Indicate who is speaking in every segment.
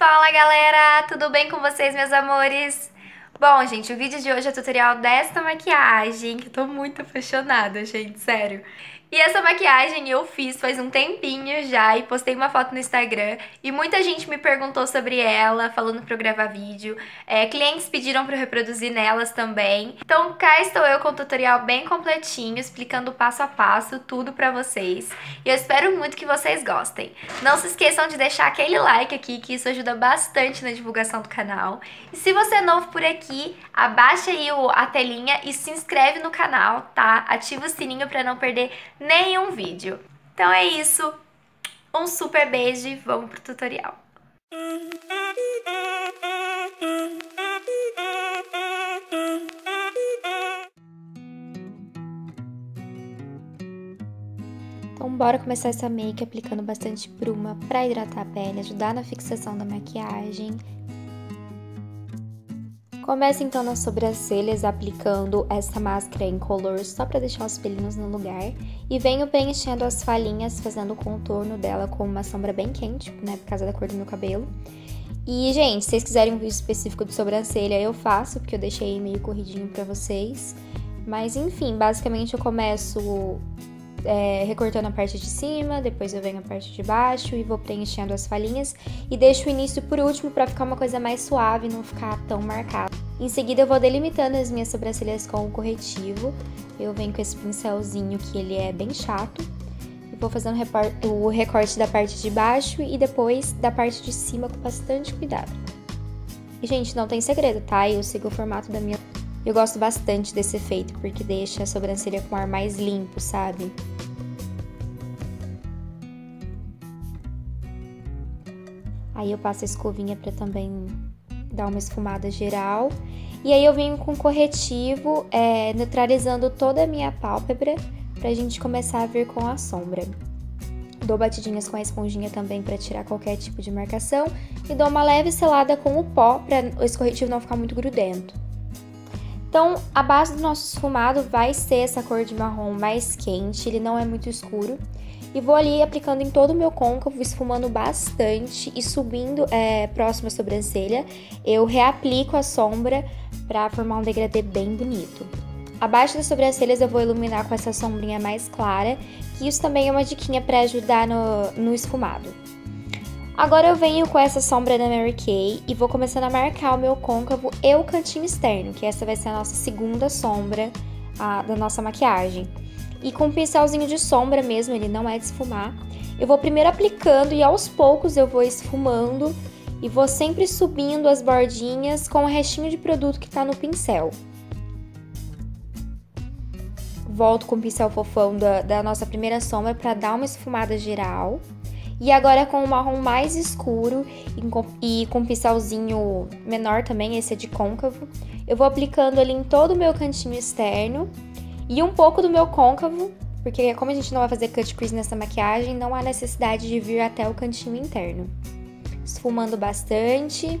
Speaker 1: Fala galera, tudo bem com vocês meus amores? Bom, gente, o vídeo de hoje é tutorial desta maquiagem, que eu tô muito apaixonada, gente, sério. E essa maquiagem eu fiz faz um tempinho já e postei uma foto no Instagram e muita gente me perguntou sobre ela, falando pra eu gravar vídeo. É, clientes pediram pra eu reproduzir nelas também. Então cá estou eu com o tutorial bem completinho, explicando passo a passo tudo pra vocês. E eu espero muito que vocês gostem. Não se esqueçam de deixar aquele like aqui, que isso ajuda bastante na divulgação do canal. E se você é novo por aqui, abaixa aí a telinha e se inscreve no canal, tá? Ativa o sininho pra não perder nenhum vídeo. Então é isso. Um super beijo e vamos pro tutorial. Então bora começar essa make aplicando bastante bruma para hidratar a pele, ajudar na fixação da maquiagem Comece então nas sobrancelhas aplicando essa máscara em color só para deixar os pelinhos no lugar e venho preenchendo as falhinhas, fazendo o contorno dela com uma sombra bem quente, né, por causa da cor do meu cabelo. E, gente, se vocês quiserem um vídeo específico de sobrancelha, eu faço, porque eu deixei meio corridinho pra vocês. Mas, enfim, basicamente eu começo é, recortando a parte de cima, depois eu venho a parte de baixo e vou preenchendo as falhinhas e deixo o início por último para ficar uma coisa mais suave, não ficar tão marcado. Em seguida eu vou delimitando as minhas sobrancelhas com o corretivo, eu venho com esse pincelzinho que ele é bem chato e vou fazendo o recorte da parte de baixo e depois da parte de cima com bastante cuidado. E gente, não tem segredo, tá? Eu sigo o formato da minha eu gosto bastante desse efeito porque deixa a sobrancelha com ar mais limpo, sabe? Aí eu passo a escovinha para também dar uma esfumada geral. E aí eu venho com corretivo, é, neutralizando toda a minha pálpebra pra gente começar a vir com a sombra. Dou batidinhas com a esponjinha também para tirar qualquer tipo de marcação e dou uma leve selada com o pó para esse corretivo não ficar muito grudento. Então, a base do nosso esfumado vai ser essa cor de marrom mais quente, ele não é muito escuro. E vou ali aplicando em todo o meu côncavo, esfumando bastante e subindo é, próximo à sobrancelha. Eu reaplico a sombra para formar um degradê bem bonito. Abaixo das sobrancelhas eu vou iluminar com essa sombrinha mais clara, que isso também é uma diquinha para ajudar no, no esfumado. Agora eu venho com essa sombra da Mary Kay e vou começando a marcar o meu côncavo e o cantinho externo, que essa vai ser a nossa segunda sombra a, da nossa maquiagem. E com um pincelzinho de sombra mesmo, ele não é de esfumar, eu vou primeiro aplicando e aos poucos eu vou esfumando e vou sempre subindo as bordinhas com o restinho de produto que tá no pincel. Volto com o pincel fofão da, da nossa primeira sombra para dar uma esfumada geral. E agora com o marrom mais escuro e com um pincelzinho menor também, esse é de côncavo, eu vou aplicando ali em todo o meu cantinho externo e um pouco do meu côncavo, porque como a gente não vai fazer cut crease nessa maquiagem, não há necessidade de vir até o cantinho interno. Esfumando bastante.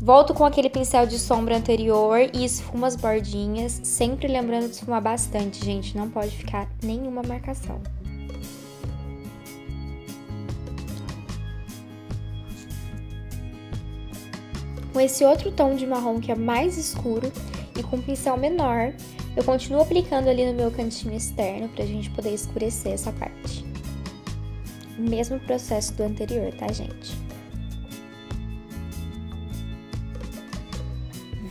Speaker 1: Volto com aquele pincel de sombra anterior e esfumo as bordinhas, sempre lembrando de esfumar bastante, gente, não pode ficar nenhuma marcação. Com esse outro tom de marrom que é mais escuro e com um pincel menor, eu continuo aplicando ali no meu cantinho externo pra gente poder escurecer essa parte. Mesmo processo do anterior, tá, gente?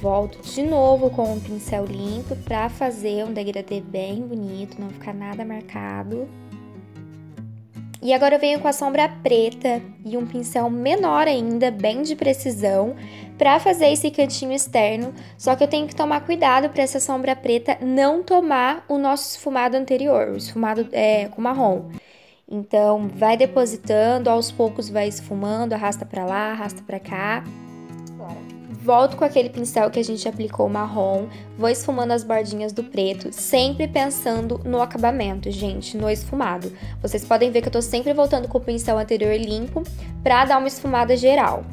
Speaker 1: Volto de novo com um pincel limpo pra fazer um degradê bem bonito, não ficar nada marcado. E agora eu venho com a sombra preta e um pincel menor ainda, bem de precisão, para fazer esse cantinho externo. Só que eu tenho que tomar cuidado para essa sombra preta não tomar o nosso esfumado anterior, o esfumado é, com marrom. Então, vai depositando, aos poucos vai esfumando, arrasta para lá, arrasta para cá. Volto com aquele pincel que a gente aplicou marrom, vou esfumando as bordinhas do preto, sempre pensando no acabamento, gente, no esfumado. Vocês podem ver que eu tô sempre voltando com o pincel anterior limpo pra dar uma esfumada geral,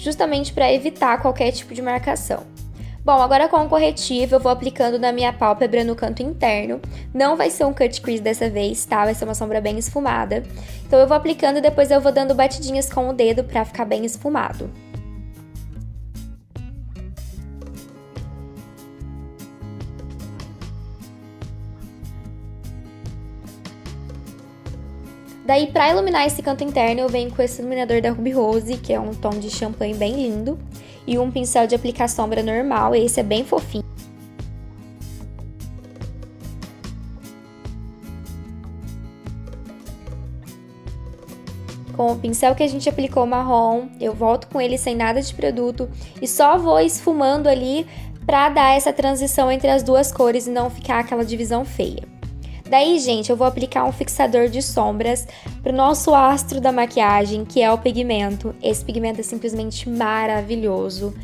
Speaker 1: justamente para evitar qualquer tipo de marcação. Bom, agora com o corretivo eu vou aplicando na minha pálpebra no canto interno. Não vai ser um cut crease dessa vez, tá? Vai ser uma sombra bem esfumada. Então eu vou aplicando e depois eu vou dando batidinhas com o dedo pra ficar bem esfumado. Daí, pra iluminar esse canto interno, eu venho com esse iluminador da Ruby Rose, que é um tom de champanhe bem lindo, e um pincel de aplicar sombra normal, esse é bem fofinho. Com o pincel que a gente aplicou marrom, eu volto com ele sem nada de produto e só vou esfumando ali para dar essa transição entre as duas cores e não ficar aquela divisão feia. Daí, gente, eu vou aplicar um fixador de sombras pro nosso astro da maquiagem, que é o pigmento. Esse pigmento é simplesmente maravilhoso.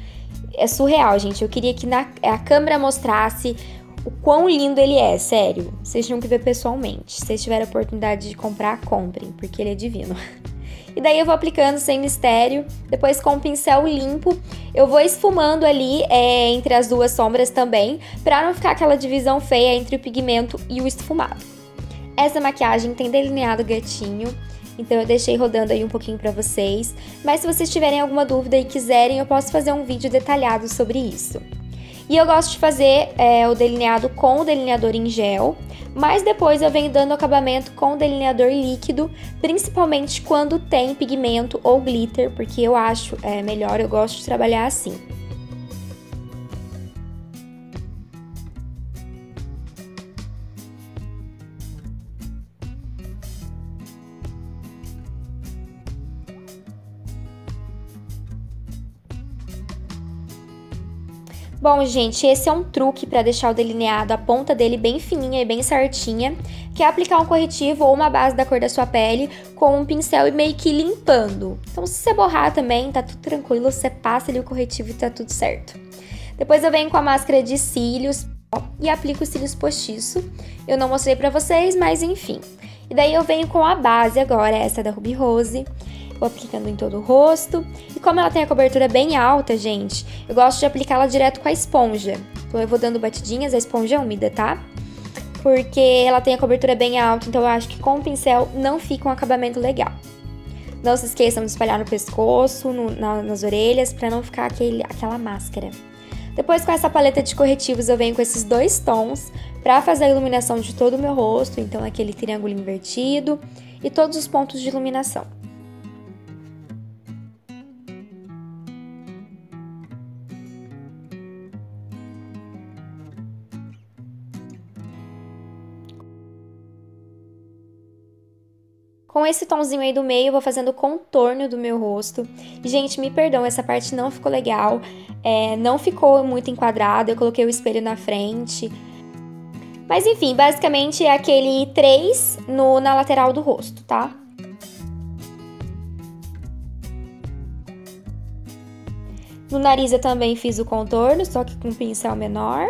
Speaker 1: É surreal, gente. Eu queria que na, a câmera mostrasse o quão lindo ele é, sério. Vocês tinham que ver pessoalmente. Se vocês tiverem a oportunidade de comprar, comprem, porque ele é divino. E daí eu vou aplicando sem mistério. Depois com o pincel limpo, eu vou esfumando ali é, entre as duas sombras também, para não ficar aquela divisão feia entre o pigmento e o esfumado. Essa maquiagem tem delineado gatinho, então eu deixei rodando aí um pouquinho para vocês. Mas se vocês tiverem alguma dúvida e quiserem, eu posso fazer um vídeo detalhado sobre isso. E eu gosto de fazer é, o delineado com o delineador em gel, mas depois eu venho dando acabamento com o delineador líquido, principalmente quando tem pigmento ou glitter, porque eu acho é, melhor, eu gosto de trabalhar assim. Bom, gente, esse é um truque para deixar o delineado, a ponta dele bem fininha e bem certinha, que é aplicar um corretivo ou uma base da cor da sua pele com um pincel e meio que limpando. Então, se você borrar também, tá tudo tranquilo, você passa ali o corretivo e tá tudo certo. Depois eu venho com a máscara de cílios e aplico os cílios postiço. Eu não mostrei para vocês, mas enfim. E daí eu venho com a base agora, essa da Ruby Rose vou aplicando em todo o rosto. E como ela tem a cobertura bem alta, gente, eu gosto de aplicá-la direto com a esponja. Então eu vou dando batidinhas, a esponja é úmida, tá? Porque ela tem a cobertura bem alta, então eu acho que com o pincel não fica um acabamento legal. Não se esqueçam de espalhar no pescoço, no, na, nas orelhas, para não ficar aquele, aquela máscara. Depois com essa paleta de corretivos eu venho com esses dois tons para fazer a iluminação de todo o meu rosto, então aquele triângulo invertido e todos os pontos de iluminação. Com esse tomzinho aí do meio, eu vou fazendo o contorno do meu rosto. Gente, me perdão, essa parte não ficou legal, é, não ficou muito enquadrado, eu coloquei o espelho na frente. Mas enfim, basicamente é aquele 3 no, na lateral do rosto, tá? No nariz eu também fiz o contorno, só que com um pincel menor.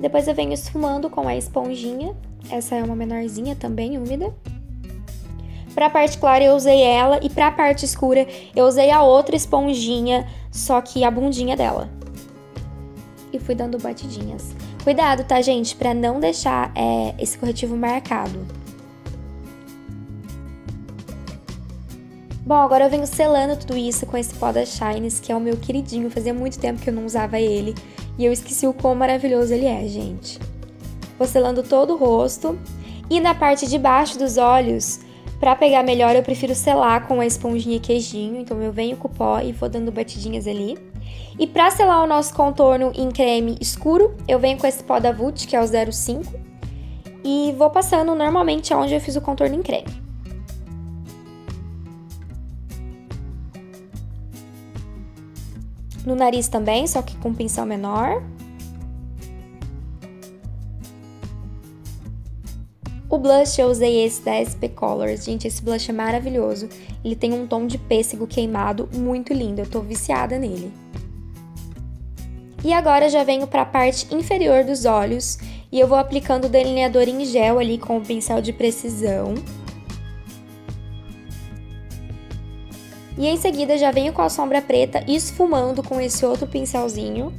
Speaker 1: Depois eu venho esfumando com a esponjinha. Essa é uma menorzinha também, úmida. Pra parte clara eu usei ela e pra parte escura eu usei a outra esponjinha, só que a bundinha dela. E fui dando batidinhas. Cuidado, tá, gente? Pra não deixar é, esse corretivo marcado. Bom, agora eu venho selando tudo isso com esse pó da Shines, que é o meu queridinho. Fazia muito tempo que eu não usava ele. E eu esqueci o quão maravilhoso ele é, gente. Vou selando todo o rosto. E na parte de baixo dos olhos, para pegar melhor, eu prefiro selar com a esponjinha queijinho. Então eu venho com o pó e vou dando batidinhas ali. E para selar o nosso contorno em creme escuro, eu venho com esse pó da Vult, que é o 05. E vou passando normalmente aonde eu fiz o contorno em creme. No nariz também, só que com um pincel menor. O blush eu usei esse da SP Colors. Gente, esse blush é maravilhoso. Ele tem um tom de pêssego queimado muito lindo. Eu tô viciada nele. E agora já venho para a parte inferior dos olhos e eu vou aplicando o delineador em gel ali com o pincel de precisão. E em seguida já venho com a sombra preta esfumando com esse outro pincelzinho.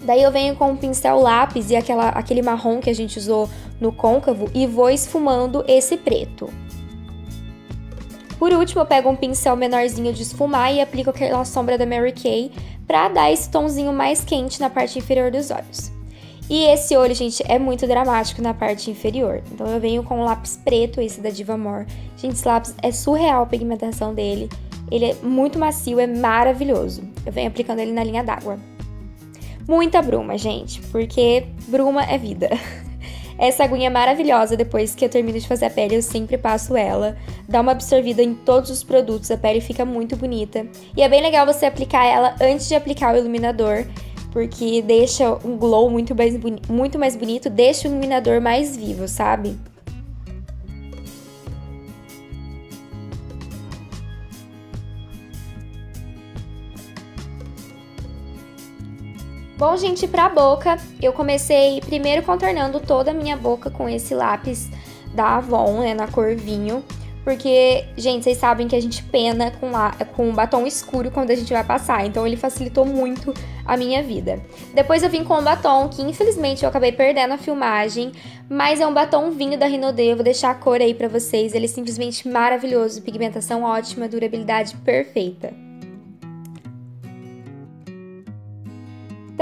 Speaker 1: Daí eu venho com o pincel lápis e aquela, aquele marrom que a gente usou no côncavo e vou esfumando esse preto. Por último, eu pego um pincel menorzinho de esfumar e aplico aquela sombra da Mary Kay para dar esse tomzinho mais quente na parte inferior dos olhos. E esse olho, gente, é muito dramático na parte inferior. Então eu venho com um lápis preto, esse da Diva More. Gente, esse lápis é surreal a pigmentação dele. Ele é muito macio, é maravilhoso. Eu venho aplicando ele na linha d'água. Muita bruma, gente, porque bruma é vida. Essa aguinha é maravilhosa, depois que eu termino de fazer a pele, eu sempre passo ela. Dá uma absorvida em todos os produtos, a pele fica muito bonita. E é bem legal você aplicar ela antes de aplicar o iluminador, porque deixa um glow muito mais, muito mais bonito, deixa o iluminador mais vivo, sabe? Bom, gente, pra boca, eu comecei primeiro contornando toda a minha boca com esse lápis da Avon, né, na cor vinho. Porque, gente, vocês sabem que a gente pena com, lá, com batom escuro quando a gente vai passar, então ele facilitou muito a minha vida. Depois eu vim com um batom que, infelizmente, eu acabei perdendo a filmagem, mas é um batom vinho da Rinode, eu vou deixar a cor aí pra vocês. Ele é simplesmente maravilhoso, pigmentação ótima, durabilidade perfeita.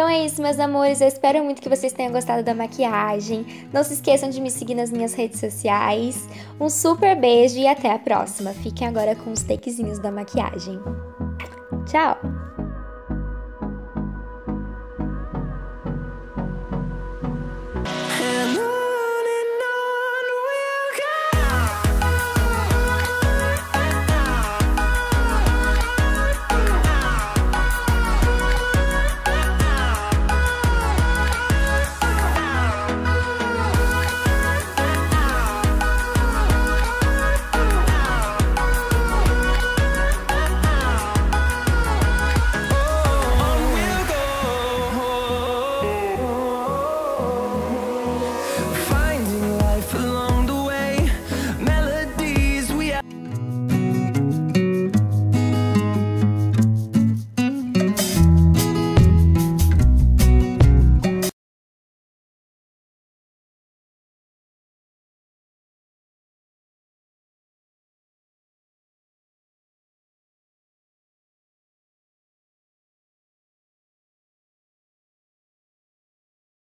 Speaker 1: Então é isso, meus amores. Eu espero muito que vocês tenham gostado da maquiagem. Não se esqueçam de me seguir nas minhas redes sociais. Um super beijo e até a próxima. Fiquem agora com os takezinhos da maquiagem. Tchau!